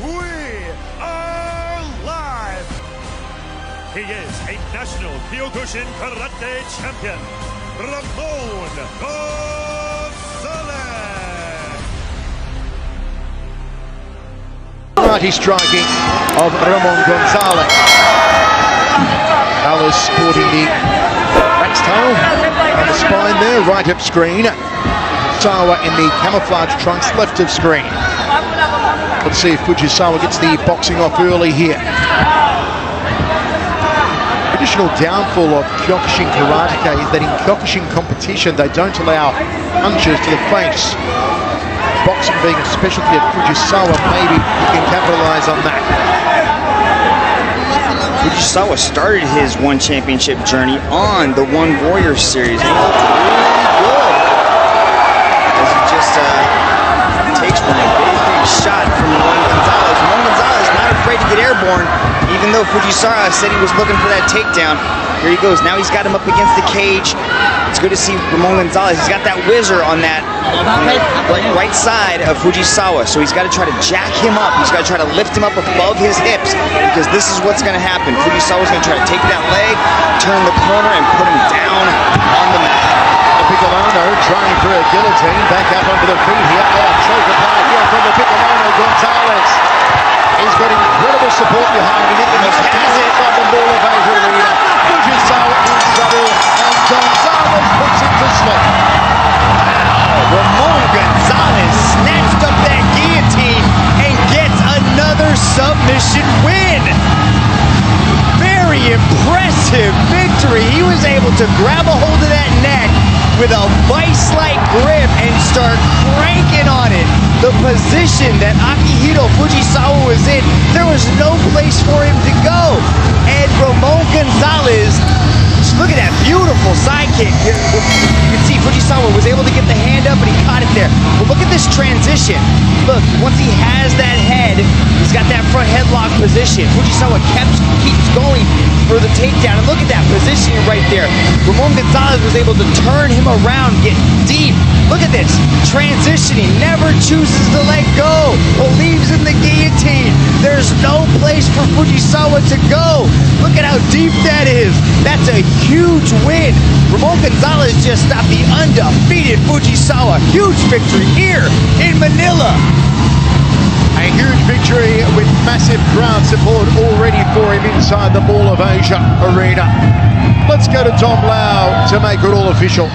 we are live. He is a national Kyokushin Karate champion, Ramon Gonzales. Mighty striking of Ramon Gonzales. Alice sporting the rat's tail on the spine there, right of screen. Sawa in the camouflage trunks, left of screen. Let's see if Fujisawa gets the boxing off early here. Traditional downfall of Kyokushin Karateka is that in Kyokushin competition they don't allow punches to the face. Boxing being a specialty of Fujisawa, maybe he can capitalise on that. Fujisawa started his one championship journey on the One Warrior series. He looked really good as he just uh, takes one big, big shot from Ramon Gonzales. Ramon Gonzales not airborne, even though Fujisawa said he was looking for that takedown. Here he goes. Now he's got him up against the cage. It's good to see Ramon Gonzales. He's got that whizzer on that right, right side of Fujisawa. So he's got to try to jack him up. He's got to try to lift him up above his hips because this is what's going to happen. Fujisawa's going to try to take that leg, turn the corner, and put him down on the mat. Bicolano trying for a guillotine, back up onto the feet here. Support behind him. He has it. from the ball of Arena. Fujisawa in trouble, and Gonzales puts it to sleep. Ramon Gonzales snatched up that guillotine and gets another submission win. Very impressive victory. He was able to grab a hold of that neck with a vice-like grip and start cranking on it. The position that Akihiro Fujisawa was in, there was no place for him to go. And Ramon Gonzales Look at that beautiful side kick. You can see Fujisawa was able to get the hand up and he caught it there. But look at this transition. Look, once he has that head, he's got that front headlock position. Fujisawa kept keeps going for the takedown. And look at that positioning right there. Ramon Gonzales was able to turn him around, get deep. Look at this. Transitioning, never chooses to let go. Believes in the guillotine. There's no place for Fujisawa to go. Look at how deep that is. That's a huge win. Ramon Gonzales just stopped the undefeated Fujisawa. Huge victory here in Manila. A huge victory with massive crowd support already for him inside the Mall of Asia Arena. Let's go to Tom Lau to make it all official.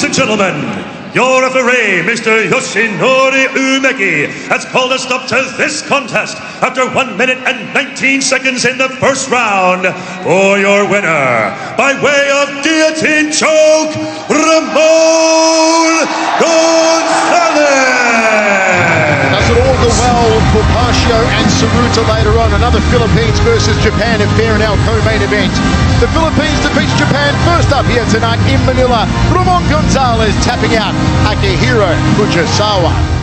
Ladies and gentlemen, your referee, Mr. Yoshinori Umeki, has called a stop to this contest after 1 minute and 19 seconds in the first round. For your winner, by way of guillotine choke, Ramon. Pacio and Saruta later on? Another Philippines versus Japan affair in our co-main event. The Philippines defeats Japan first up here tonight in Manila. Ramon Gonzales tapping out Akihiro Fujisawa.